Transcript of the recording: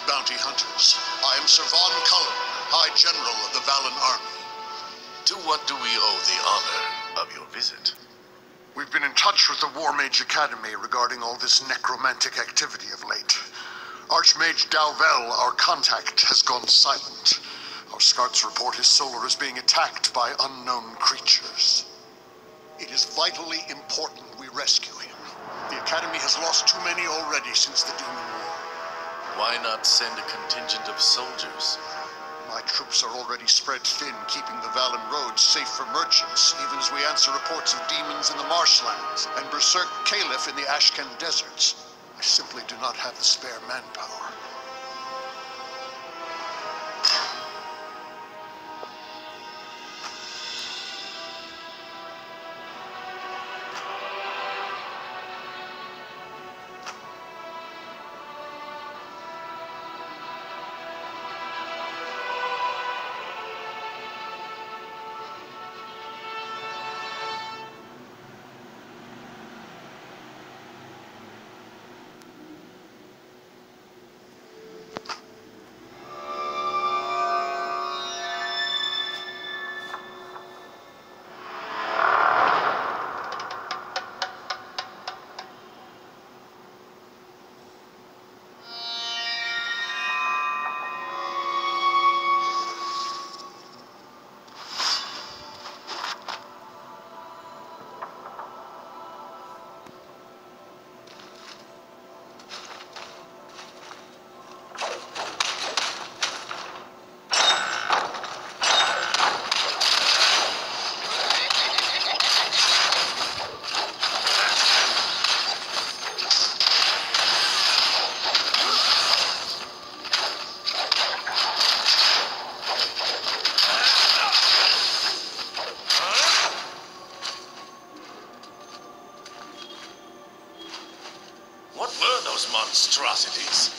bounty hunters. I am Sir Von Cullen, High General of the Valen Army. To what do we owe the honor of your visit? We've been in touch with the War Mage Academy regarding all this necromantic activity of late. Archmage Dalvel, our contact, has gone silent. Our scouts report his solar is being attacked by unknown creatures. It is vitally important we rescue him. The Academy has lost too many already since the War. Why not send a contingent of soldiers? My troops are already spread thin, keeping the Valen roads safe for merchants, even as we answer reports of demons in the marshlands and Berserk Caliph in the Ashken deserts. I simply do not have the spare manpower. What were those monstrosities?